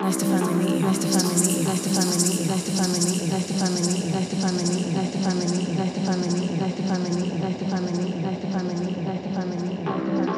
Nice to finally meet you. Nice to finally meet you. Nice to finally meet you. Nice to finally meet you. Nice to finally meet you. Nice to finally meet you. Nice to finally meet you. Nice to finally meet you. Nice to finally meet you. Nice to finally meet you. Nice to finally meet you. Nice to finally meet you. Nice to finally meet you.